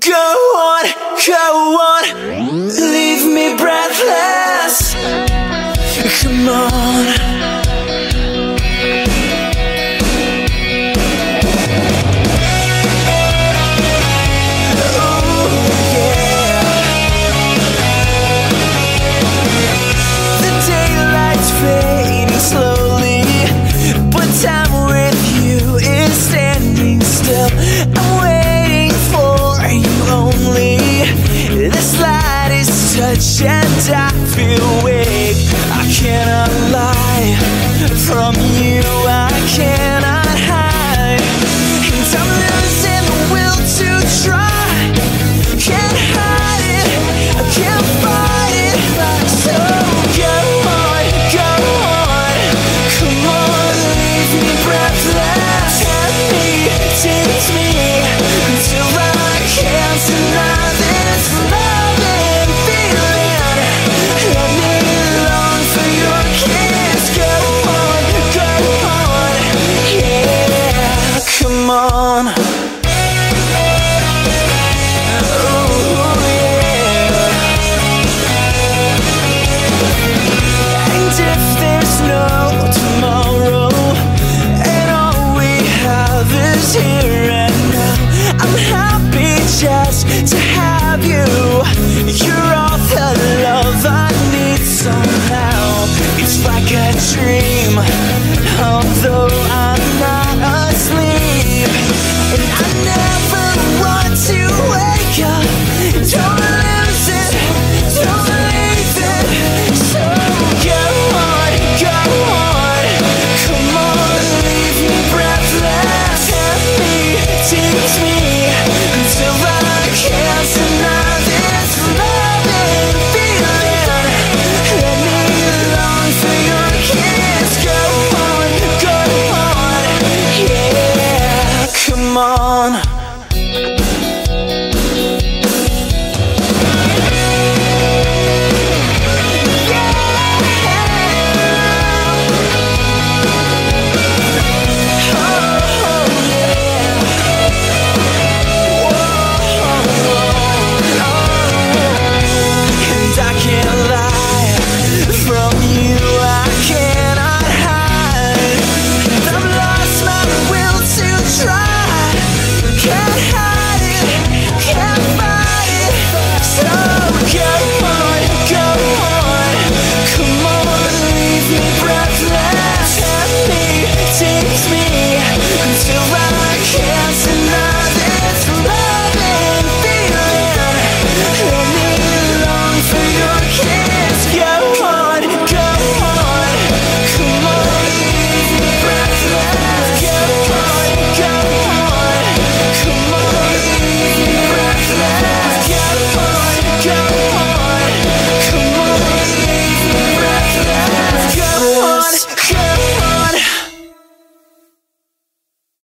Go on, go on, leave me breathless. Come on. touch and I feel weak. I cannot lie From you. I can't to have you. You're all the love I need somehow. It's like a